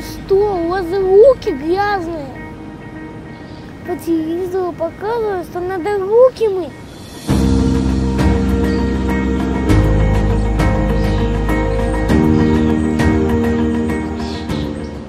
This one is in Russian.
Что, у вас руки грязные. По телевизору показывают, что надо руки мыть.